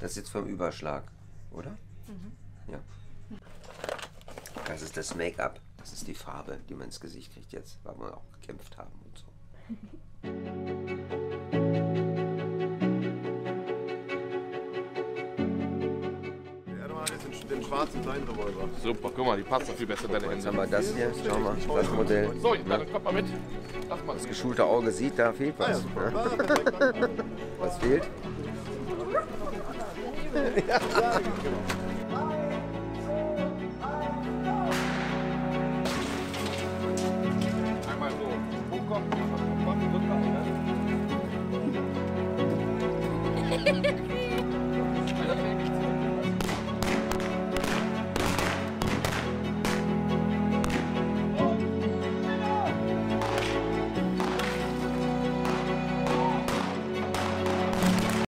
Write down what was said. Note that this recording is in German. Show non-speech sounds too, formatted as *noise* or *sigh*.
Das ist jetzt vom Überschlag, oder? Ja. Das ist das Make-up. Das ist die Farbe, die man ins Gesicht kriegt jetzt, weil wir auch gekämpft haben und so. Erdogan hat jetzt den, schwarzen kleinen Revolver. Super, guck mal, die passt doch viel besser in deine Jetzt Hände. haben wir das hier. Schau mal, das Modell. So, dann kommt mal mit. Mal. Das geschulte Auge sieht, da fehlt was. *laughs* Was fehlt? Einmal so. Wo kommt die? Kommt die